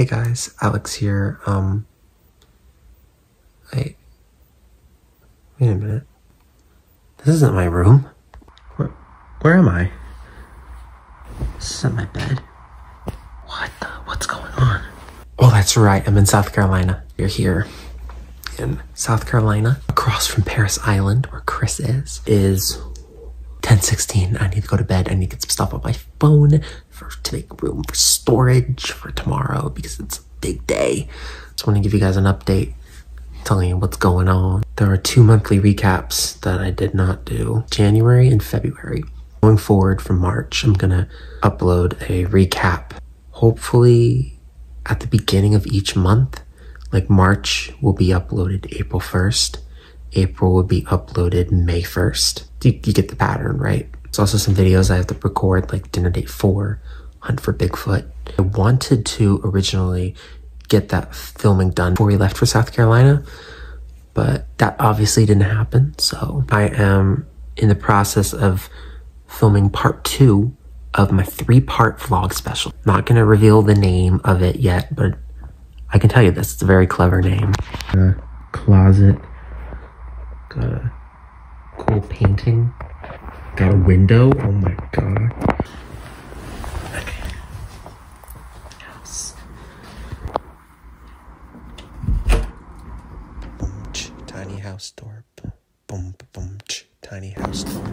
Hey guys, Alex here. Um, I. Wait a minute. This isn't my room. Where, where am I? This isn't my bed. What the? What's going on? Oh, that's right. I'm in South Carolina. You're here in South Carolina, across from Parris Island, where Chris is, is 1016. I need to go to bed. I need to get some stuff on my phone for to make room for storage for tomorrow because it's a big day. Just want to give you guys an update, telling you what's going on. There are two monthly recaps that I did not do, January and February. Going forward from March, I'm gonna upload a recap. Hopefully at the beginning of each month like March will be uploaded April 1st. April will be uploaded May 1st. You, you get the pattern, right? It's also some videos I have to record, like Dinner Date 4, Hunt for Bigfoot. I wanted to originally get that filming done before we left for South Carolina, but that obviously didn't happen. So I am in the process of filming part two of my three part vlog special. Not gonna reveal the name of it yet, but I can tell you this, it's a very clever name. A closet, got a cool painting, got a window, oh my god. Okay. House. Tiny house door. Boom, boom, boom, tiny house door.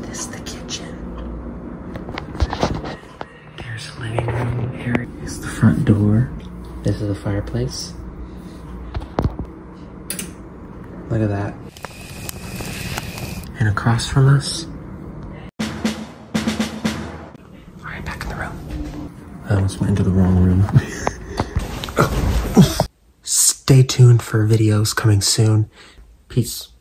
This is the kitchen. There's the living room area. Here's the front door. This is a fireplace. Look at that. And across from us. Alright, back in the room. I almost went into the wrong room. Stay tuned for videos coming soon. Peace.